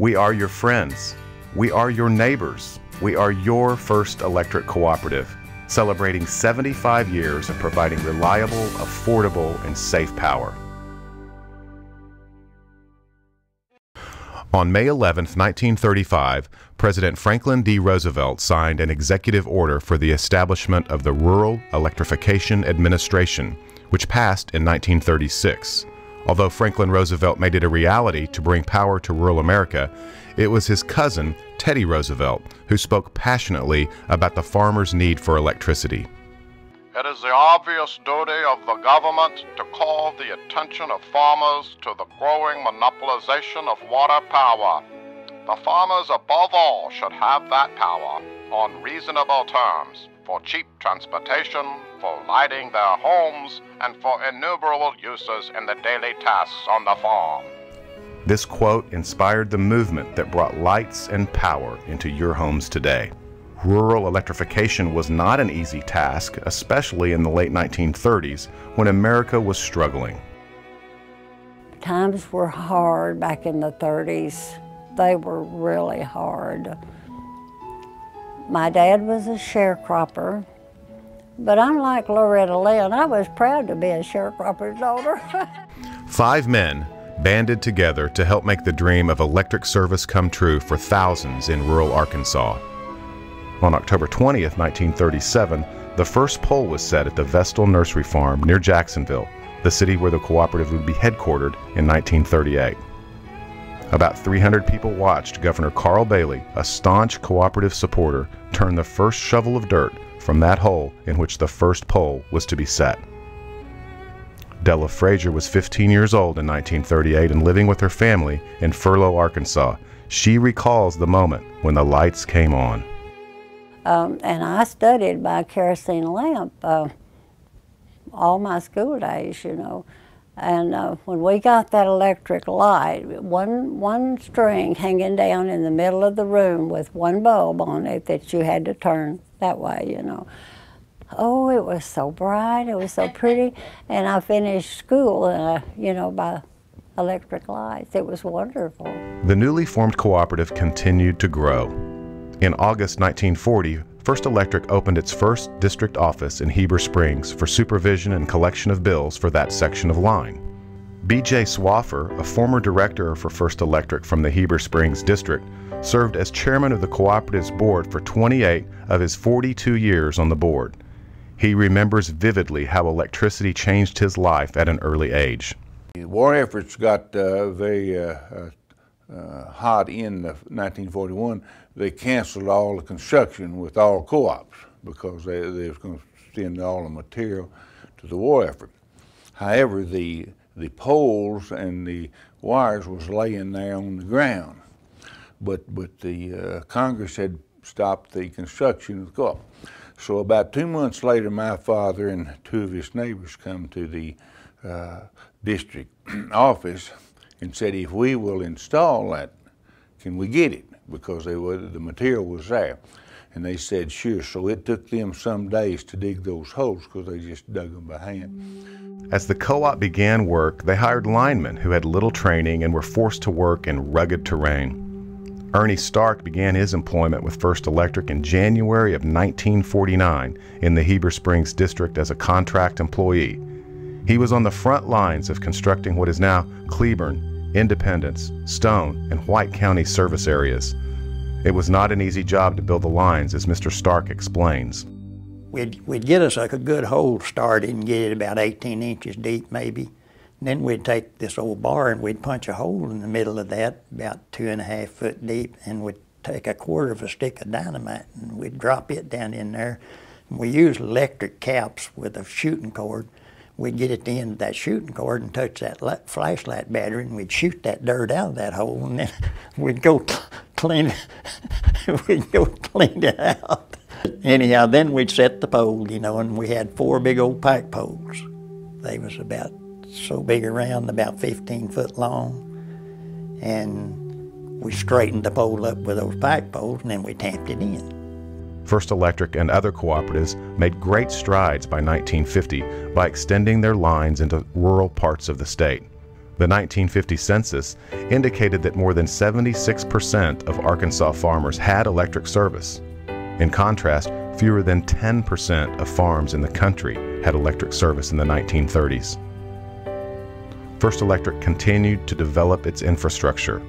We are your friends. We are your neighbors. We are your first electric cooperative, celebrating 75 years of providing reliable, affordable, and safe power. On May 11, 1935, President Franklin D. Roosevelt signed an executive order for the establishment of the Rural Electrification Administration, which passed in 1936. Although Franklin Roosevelt made it a reality to bring power to rural America, it was his cousin, Teddy Roosevelt, who spoke passionately about the farmers' need for electricity. It is the obvious duty of the government to call the attention of farmers to the growing monopolization of water power. The farmers, above all, should have that power on reasonable terms for cheap transportation, for lighting their homes, and for innumerable uses in the daily tasks on the farm. This quote inspired the movement that brought lights and power into your homes today. Rural electrification was not an easy task, especially in the late 1930s when America was struggling. Times were hard back in the 30s. They were really hard. My dad was a sharecropper, but unlike Loretta Lynn, I was proud to be a sharecropper's daughter. Five men banded together to help make the dream of electric service come true for thousands in rural Arkansas. On October 20th, 1937, the first pole was set at the Vestal Nursery Farm near Jacksonville, the city where the cooperative would be headquartered in 1938. About 300 people watched Governor Carl Bailey, a staunch cooperative supporter, turn the first shovel of dirt from that hole in which the first pole was to be set. Della Frazier was 15 years old in 1938 and living with her family in Furlow, Arkansas. She recalls the moment when the lights came on. Um, and I studied by kerosene lamp uh, all my school days, you know. And uh, when we got that electric light, one, one string hanging down in the middle of the room with one bulb on it that you had to turn that way, you know. Oh, it was so bright, it was so pretty. And I finished school, uh, you know, by electric lights. It was wonderful. The newly formed cooperative continued to grow. In August 1940, First Electric opened its first district office in Heber Springs for supervision and collection of bills for that section of line. B.J. Swaffer, a former director for First Electric from the Heber Springs district, served as chairman of the cooperative's board for 28 of his 42 years on the board. He remembers vividly how electricity changed his life at an early age. War efforts got uh, very uh, uh hot in 1941, they canceled all the construction with all co-ops because they, they was going to send all the material to the war effort. However, the the poles and the wires was laying there on the ground, but but the uh, Congress had stopped the construction of the co-op. So about two months later, my father and two of his neighbors come to the uh, district office and said, if we will install that, can we get it? Because they were, the material was there. And they said, sure. So it took them some days to dig those holes because they just dug them by hand. As the co op began work, they hired linemen who had little training and were forced to work in rugged terrain. Ernie Stark began his employment with First Electric in January of 1949 in the Heber Springs district as a contract employee. He was on the front lines of constructing what is now Cleburne, Independence, Stone, and White County service areas. It was not an easy job to build the lines, as Mr. Stark explains. We'd, we'd get us like a good hole started and get it about 18 inches deep, maybe. And then we'd take this old bar and we'd punch a hole in the middle of that, about two and a half foot deep, and we'd take a quarter of a stick of dynamite and we'd drop it down in there. And we used electric caps with a shooting cord we'd get at the end of that shooting cord and touch that flashlight battery and we'd shoot that dirt out of that hole and then we'd go clean it, we'd go clean it out. Anyhow, then we'd set the pole, you know, and we had four big old pike poles. They was about so big around, about 15 foot long. And we straightened the pole up with those pike poles and then we tamped it in. First Electric and other cooperatives made great strides by 1950 by extending their lines into rural parts of the state. The 1950 census indicated that more than 76% of Arkansas farmers had electric service. In contrast, fewer than 10% of farms in the country had electric service in the 1930s. First Electric continued to develop its infrastructure.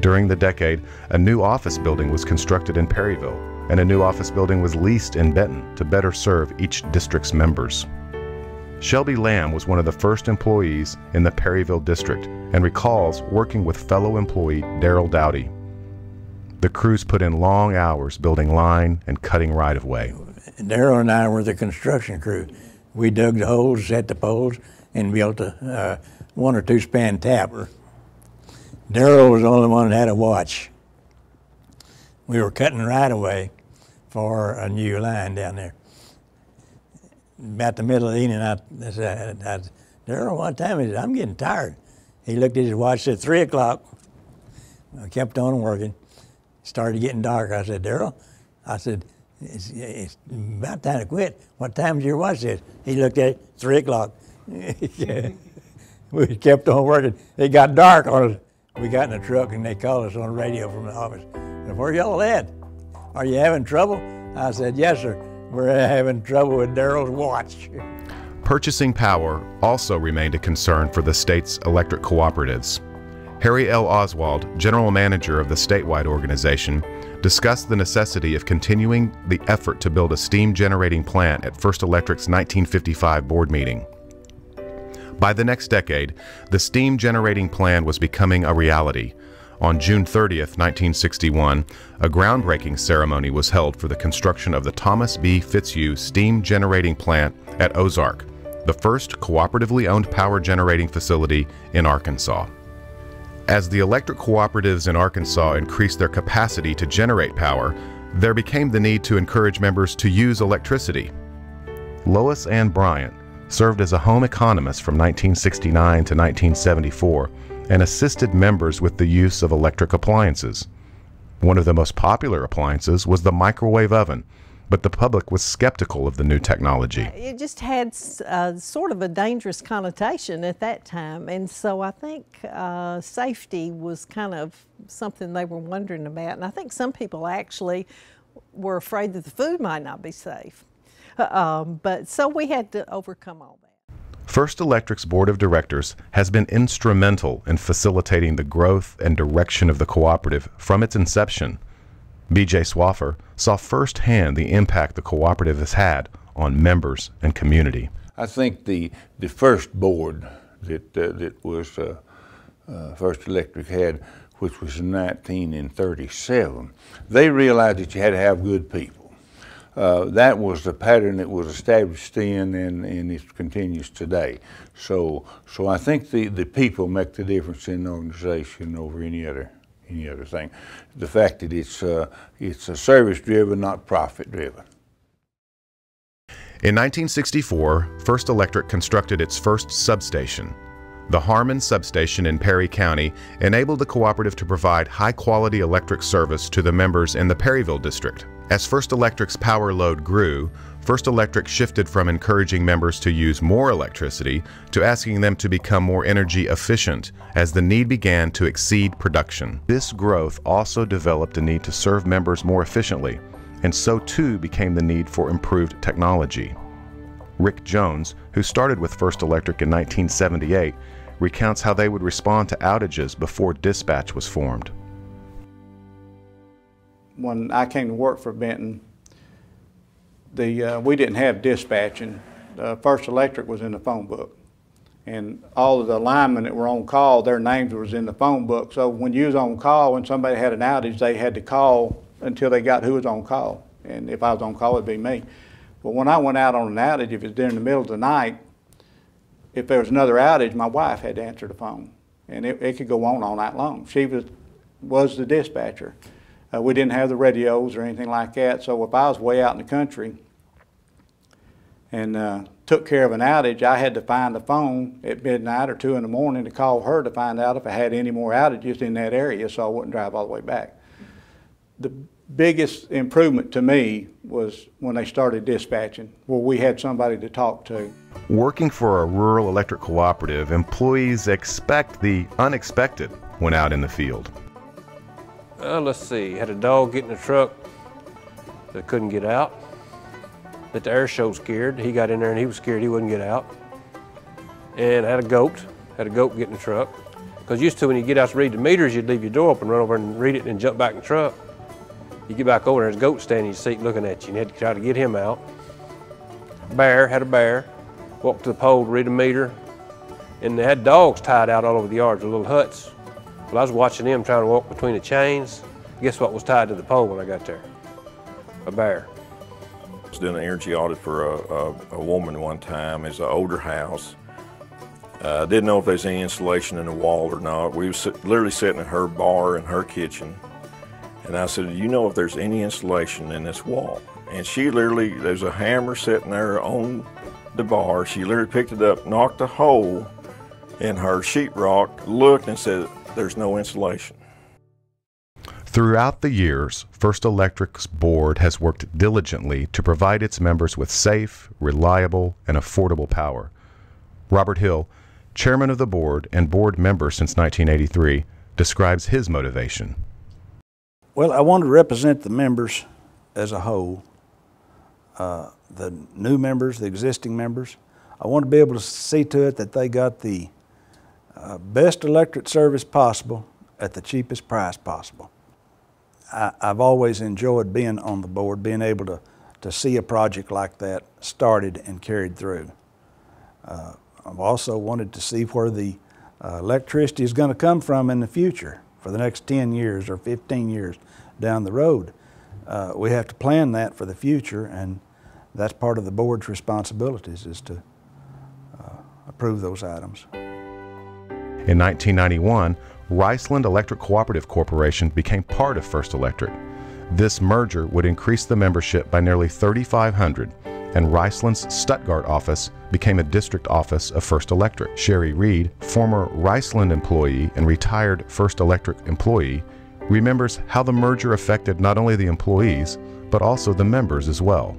During the decade, a new office building was constructed in Perryville, and a new office building was leased in Benton to better serve each district's members. Shelby Lamb was one of the first employees in the Perryville district and recalls working with fellow employee Darrell Dowdy. The crews put in long hours building line and cutting right of way. Darrell and I were the construction crew. We dug the holes, set the poles, and built a uh, one or two span tap. Darrell was the only one that had a watch. We were cutting right away for a new line down there. About the middle of the evening, I, said, I, Darrell, what time is it? I'm getting tired. He looked at his watch, said, 3 o'clock. I kept on working. Started getting dark. I said, Darrell, I said, it's, it's, about time to quit. What time's your watch? Said he looked at it, three o'clock. we kept on working. It got dark on us. We got in a truck and they called us on the radio from the office. Where y'all at? Are you having trouble? I said, Yes, sir. We're having trouble with Darrell's watch. Purchasing power also remained a concern for the state's electric cooperatives. Harry L. Oswald, general manager of the statewide organization, discussed the necessity of continuing the effort to build a steam generating plant at First Electric's 1955 board meeting. By the next decade, the steam generating plan was becoming a reality. On June 30th, 1961, a groundbreaking ceremony was held for the construction of the Thomas B. Fitzhugh Steam Generating Plant at Ozark, the first cooperatively owned power generating facility in Arkansas. As the electric cooperatives in Arkansas increased their capacity to generate power, there became the need to encourage members to use electricity. Lois Ann Bryant served as a home economist from 1969 to 1974 and assisted members with the use of electric appliances. One of the most popular appliances was the microwave oven, but the public was skeptical of the new technology. It just had uh, sort of a dangerous connotation at that time, and so I think uh, safety was kind of something they were wondering about. And I think some people actually were afraid that the food might not be safe. Uh, um, but so we had to overcome all. First Electric's board of directors has been instrumental in facilitating the growth and direction of the cooperative from its inception. B.J. Swaffer saw firsthand the impact the cooperative has had on members and community. I think the the first board that uh, that was uh, uh, First Electric had, which was in 1937, they realized that you had to have good people. Uh, that was the pattern that was established then, and, and it continues today. So, so I think the, the people make the difference in the organization over any other any other thing. The fact that it's, uh, it's a service driven, not profit driven. In 1964, First Electric constructed its first substation. The Harmon substation in Perry County enabled the cooperative to provide high quality electric service to the members in the Perryville district. As First Electric's power load grew, First Electric shifted from encouraging members to use more electricity to asking them to become more energy efficient as the need began to exceed production. This growth also developed a need to serve members more efficiently, and so too became the need for improved technology. Rick Jones, who started with First Electric in 1978, recounts how they would respond to outages before dispatch was formed. When I came to work for Benton, the, uh, we didn't have dispatching. Uh, First Electric was in the phone book. And all of the linemen that were on call, their names was in the phone book. So when you was on call, when somebody had an outage, they had to call until they got who was on call. And if I was on call, it'd be me. But when I went out on an outage, if it's during the middle of the night, if there was another outage, my wife had to answer the phone. And it, it could go on all night long. She was, was the dispatcher. Uh, we didn't have the radios or anything like that, so if I was way out in the country and uh, took care of an outage, I had to find a phone at midnight or 2 in the morning to call her to find out if I had any more outages in that area so I wouldn't drive all the way back. the biggest improvement to me was when they started dispatching, where we had somebody to talk to. Working for a rural electric cooperative, employees expect the unexpected when out in the field. Uh, let's see, had a dog get in the truck that couldn't get out. That the air show scared. He got in there and he was scared he wouldn't get out. And had a goat, had a goat get in the truck. Because used to when you get out to read the meters, you'd leave your door open, run over and read it and jump back in the truck. You get back over there, there's a goat standing in your seat looking at you, and you had to try to get him out. Bear, had a bear, walked to the pole to read a meter, and they had dogs tied out all over the yards, little huts. Well, I was watching them trying to walk between the chains. Guess what was tied to the pole when I got there? A bear. I was doing an energy audit for a, a, a woman one time. It's an older house. Uh, didn't know if there's any insulation in the wall or not. We was literally sitting in her bar in her kitchen. And I said, "Do you know if there's any insulation in this wall? And she literally, there's a hammer sitting there on the bar. She literally picked it up, knocked a hole in her sheetrock, looked and said, there's no insulation. Throughout the years, First Electric's board has worked diligently to provide its members with safe, reliable, and affordable power. Robert Hill, chairman of the board and board member since 1983, describes his motivation. Well, I want to represent the members as a whole, uh, the new members, the existing members. I want to be able to see to it that they got the uh, best electric service possible at the cheapest price possible. I, have always enjoyed being on the board, being able to, to see a project like that started and carried through. Uh, I've also wanted to see where the uh, electricity is going to come from in the future for the next 10 years or 15 years down the road. Uh, we have to plan that for the future, and that's part of the board's responsibilities is to uh, approve those items. In 1991, Riceland Electric Cooperative Corporation became part of First Electric. This merger would increase the membership by nearly 3,500 and Riceland's Stuttgart office became a district office of First Electric. Sherry Reed, former Riceland employee and retired First Electric employee, remembers how the merger affected not only the employees, but also the members as well.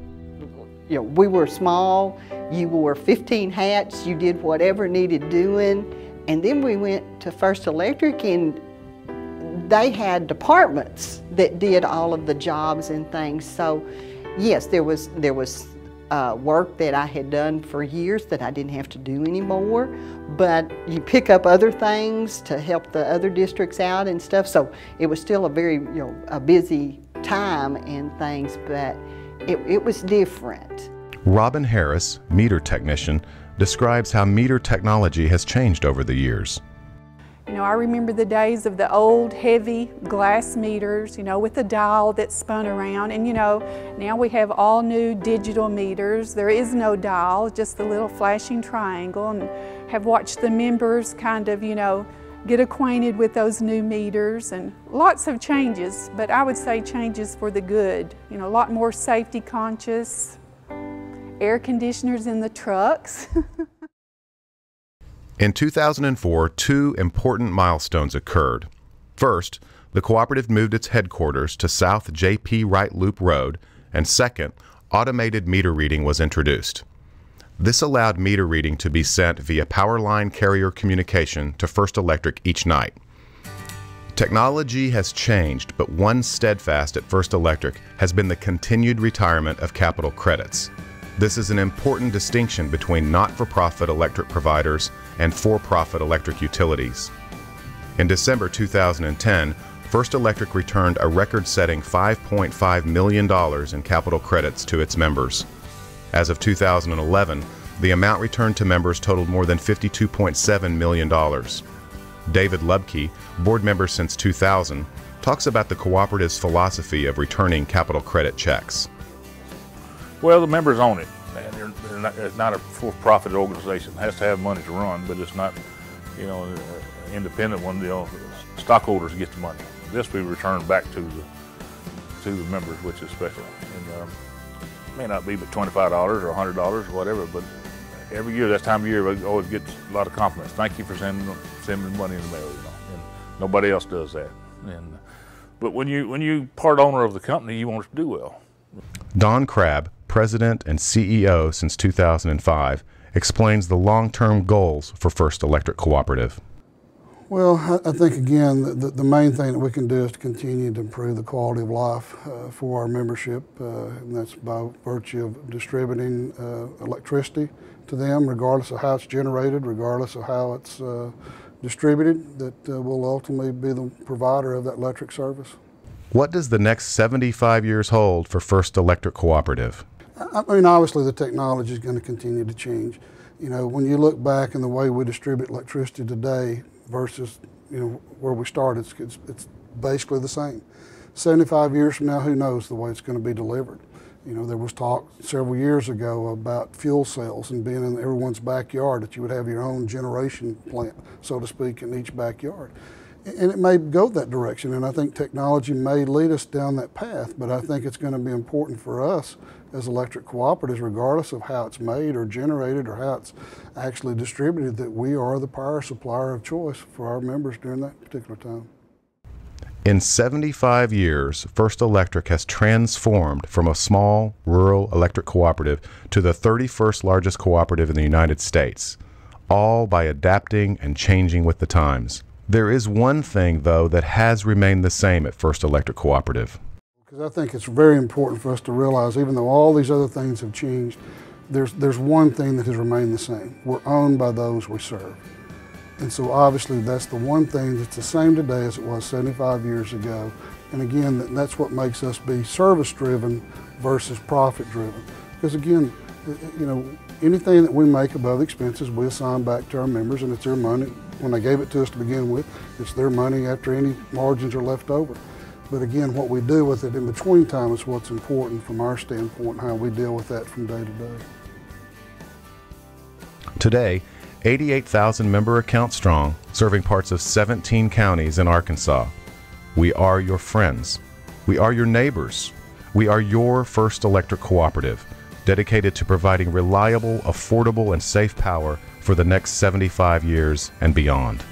You know, we were small, you wore 15 hats, you did whatever needed doing, and then we went to First Electric and they had departments that did all of the jobs and things. So yes, there was, there was uh, work that I had done for years that I didn't have to do anymore. But you pick up other things to help the other districts out and stuff. So it was still a very, you know, a busy time and things, but it, it was different. Robin Harris, meter technician, describes how meter technology has changed over the years. You know, I remember the days of the old heavy glass meters, you know, with the dial that spun around. And you know, now we have all new digital meters. There is no dial, just the little flashing triangle. And have watched the members kind of, you know, get acquainted with those new meters and lots of changes, but I would say changes for the good. You know, a lot more safety conscious, air conditioners in the trucks. In 2004, two important milestones occurred. First, the cooperative moved its headquarters to South J.P. Wright Loop Road, and second, automated meter reading was introduced. This allowed meter reading to be sent via power line carrier communication to First Electric each night. Technology has changed, but one steadfast at First Electric has been the continued retirement of capital credits. This is an important distinction between not-for-profit electric providers and for-profit electric utilities. In December 2010, First Electric returned a record-setting $5.5 million in capital credits to its members. As of 2011, the amount returned to members totaled more than $52.7 million. David Lubke, board member since 2000, talks about the cooperative's philosophy of returning capital credit checks. Well, the members own it. They're, they're not, it's not a for-profit organization. It has to have money to run, but it's not, you know, an independent one. You know, stockholders get the money. This we return back to the to the members, which is special. And um, may not be but twenty-five dollars or hundred dollars or whatever, but every year, that time of year, we always get a lot of compliments. Thank you for sending sending money in the mail. You know, and nobody else does that. And But when you when you part owner of the company, you want it to do well. Don Crabb, president and CEO since 2005, explains the long-term goals for First Electric Cooperative. Well, I, I think again, the, the, main thing that we can do is to continue to improve the quality of life uh, for our membership, uh, and that's by virtue of distributing uh, electricity to them, regardless of how it's generated, regardless of how it's uh, distributed, that uh, will ultimately be the provider of that electric service. What does the next 75 years hold for First Electric Cooperative? I mean, obviously, the technology is going to continue to change. You know, when you look back in the way we distribute electricity today versus, you know, where we started, it's, it's basically the same. 75 years from now, who knows the way it's going to be delivered. You know, there was talk several years ago about fuel cells and being in everyone's backyard, that you would have your own generation plant, so to speak, in each backyard and it may go that direction, and I think technology may lead us down that path, but I think it's going to be important for us as electric cooperatives, regardless of how it's made or generated or how it's actually distributed, that we are the power supplier of choice for our members during that particular time. In 75 years, First Electric has transformed from a small rural electric cooperative to the 31st largest cooperative in the United States, all by adapting and changing with the times. There is one thing, though, that has remained the same at First Electric Cooperative. Because I think it's very important for us to realize, even though all these other things have changed, there's, there's one thing that has remained the same. We're owned by those we serve. And so obviously that's the one thing that's the same today as it was 75 years ago. And again, that's what makes us be service driven versus profit driven. Because again, you know, anything that we make above expenses, we assign back to our members and it's their money when they gave it to us to begin with. It's their money after any margins are left over. But again, what we do with it in between time is what's important from our standpoint, and how we deal with that from day to day. Today, 88,000 member accounts strong, serving parts of 17 counties in Arkansas. We are your friends. We are your neighbors. We are your first electric cooperative, dedicated to providing reliable, affordable, and safe power for the next 75 years and beyond.